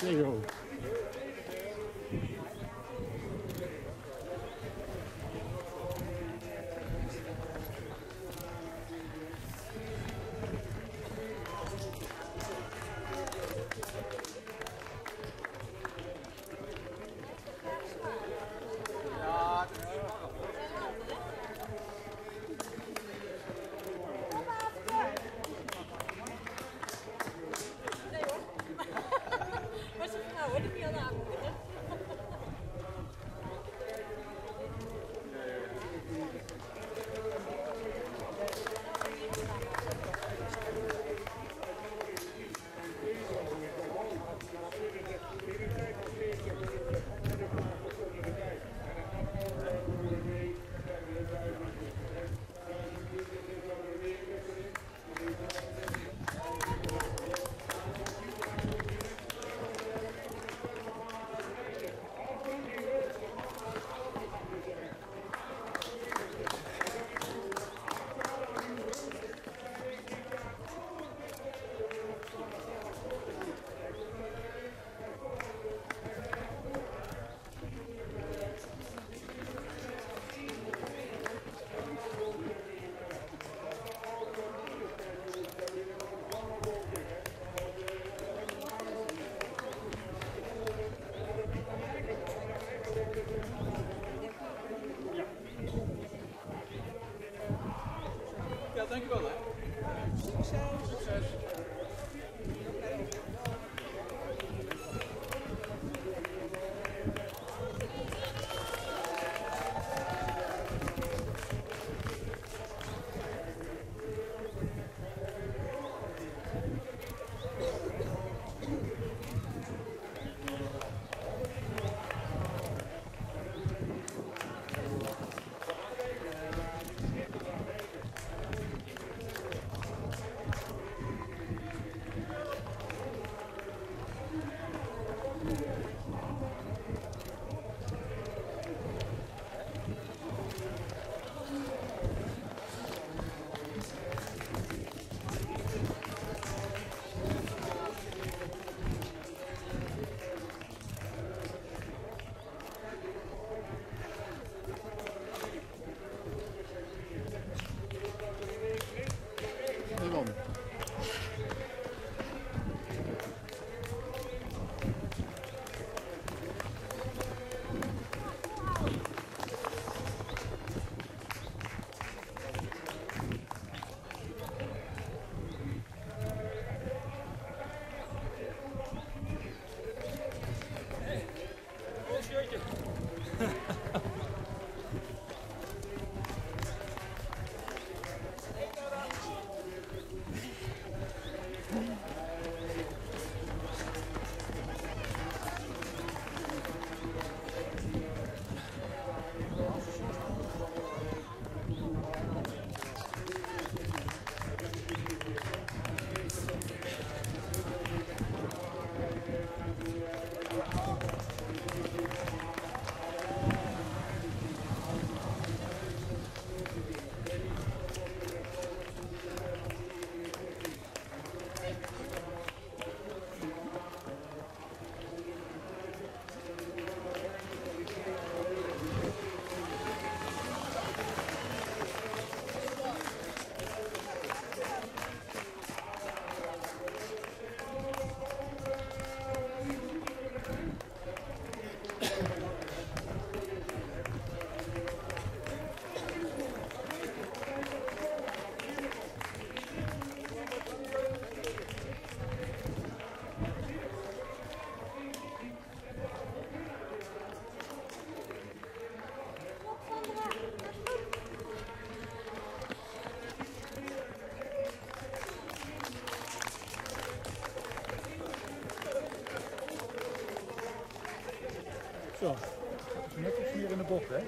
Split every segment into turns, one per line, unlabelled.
There you go. Zo, net iets meer in de bocht, hè?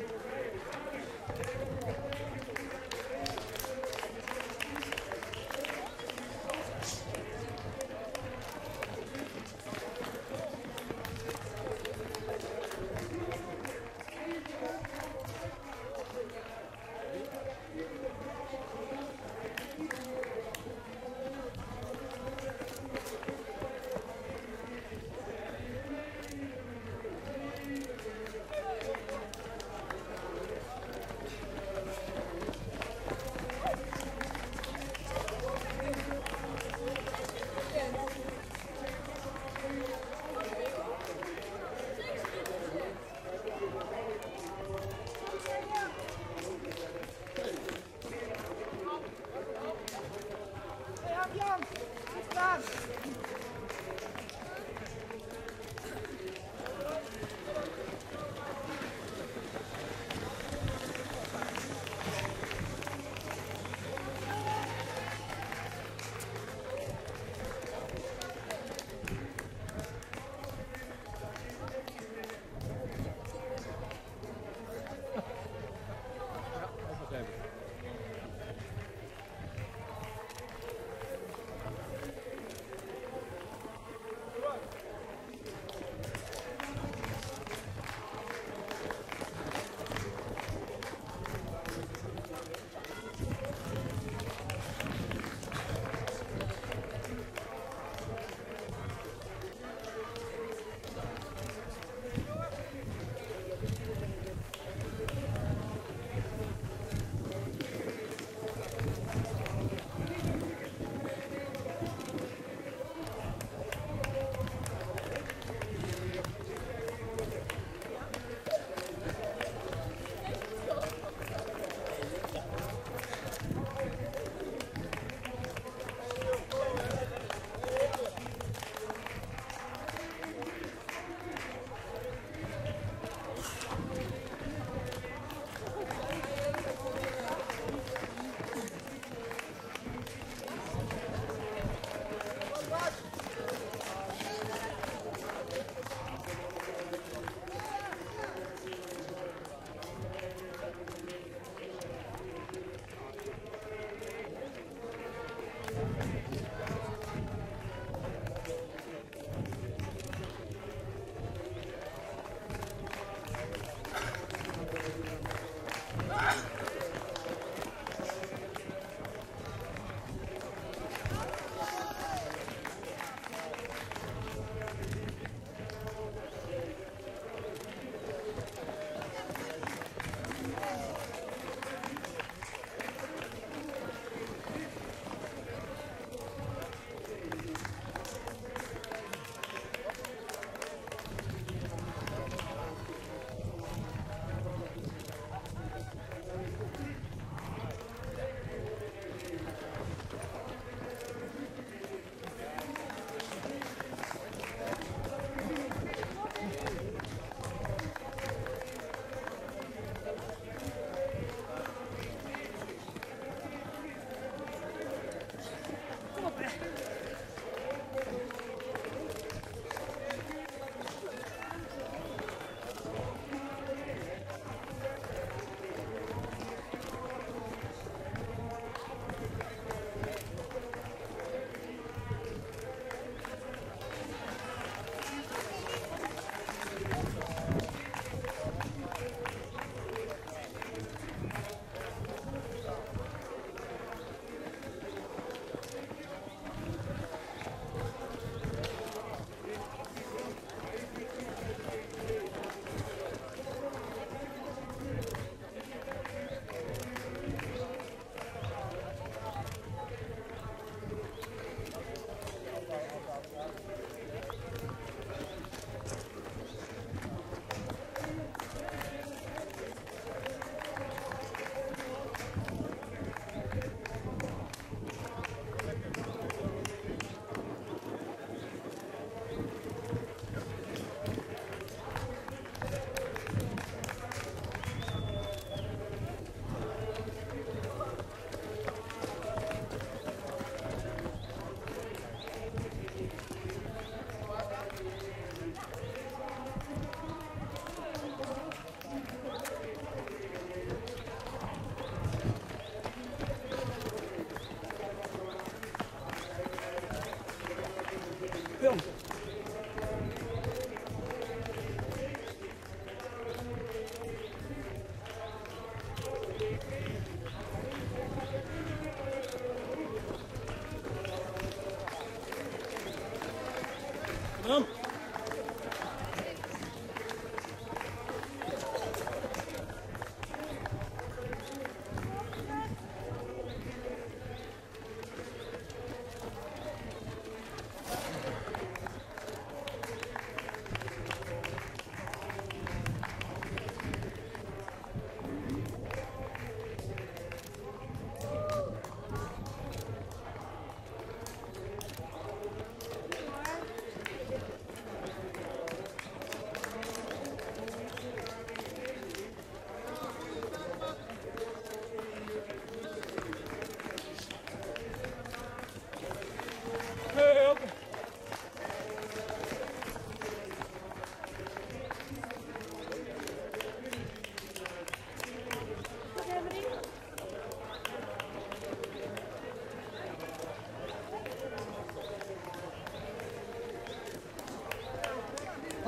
Boom.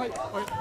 wait, wait.